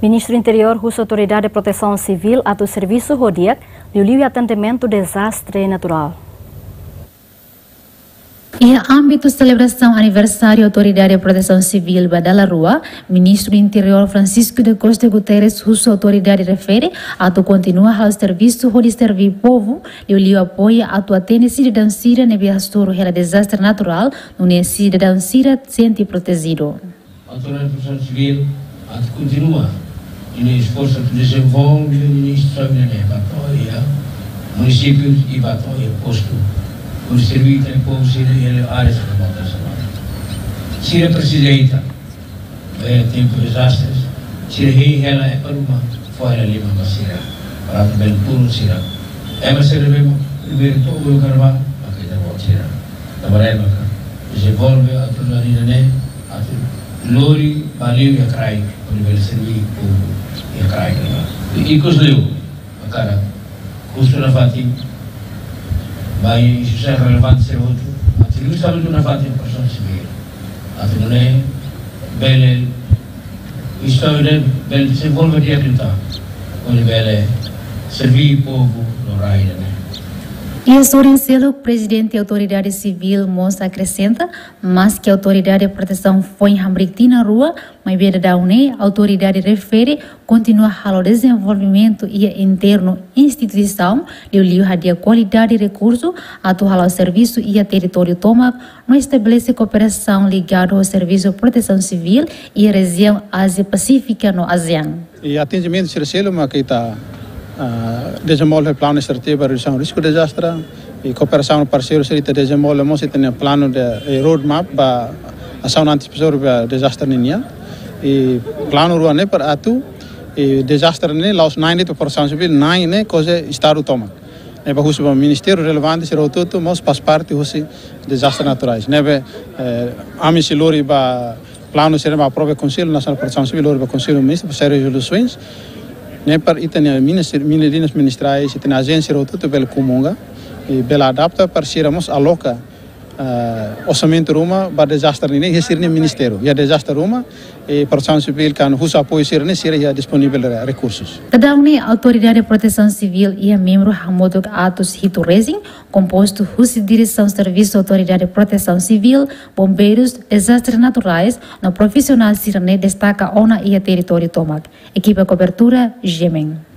Ministro do Interior, Russo Autoridade de Proteção Civil, ato Serviço Rodiac, liu atendimento desastre natural. Em âmbito de celebração aniversário Autoridade de Proteção Civil Badala Rua, Ministro do Interior Francisco de Costa Guterres Russo Autoridade refere a tu continua ao serviço de servir povo, e o apoia a tu atende cidadão síria nebe asturo hela desastre natural, no cidadão síria sente protegido. Autoridade de Proteção Civil a tu continua ini esforço de desenvolve ministro ne batoia municípios e batoia posto. Por servir tem povo sira ele áreas de votação sira presidenta é tempo desastres. Sira rei ela é para uma fora lima masira para bel puro sira é mas sira bem primeiro todo o carnaval para que não sira trabalhar maka desenvolve a tudo ali né a lori baliu e a crai para servir povo kaya na. Ikos na yun. Magkara. Gusto na Fatim. May isa siya relevant sa yun. At sila sabi ko na Fatim person si Mir. At yun na Bele. Isto yun na E Selo, presidente da Autoridade Civil, mostra acrescenta, mas que a Autoridade de Proteção foi em na rua, mas bem da UNE, a Autoridade refere, continua o desenvolvimento e interno instituição, e o a qualidade de recurso, atuar ao serviço e a território toma, não estabelece cooperação ligada ao Serviço de Proteção Civil e região Ásia-Pacífica no ASEAN. E atendimento de Selo, mas que está desenvolve plano estratégico para redução do risco de desastre. E cooperação parceiros serita desenvolve mas tem plano de roadmap para ação antecipação para desastre ninha e plano ruane para atu e desastre ne laos 90% civil nine ne coisa estado toma ne ba husu ministério relevante ser o tudo mas faz parte husi desastres naturais. Ne be ami silori ba plano ser ba próprio conselho nacional de proteção civil ba conselho ministro para resoluções ne par itania ministerios ministrais itania agência rotuto bel kumunga e bela adapta para siramos aloca uh, orçamento ruma ba desastre ni hesir ni ministério ya desastre ruma e proteção civil kan husa apoio sir ni sir ya disponível recursos cada une autoridade de proteção civil e membro hamodo atos hito raising composto husi direção serviço autoridade de proteção civil bombeiros desastres naturais no profissional sirne destaca ona e território tomac equipa cobertura gemen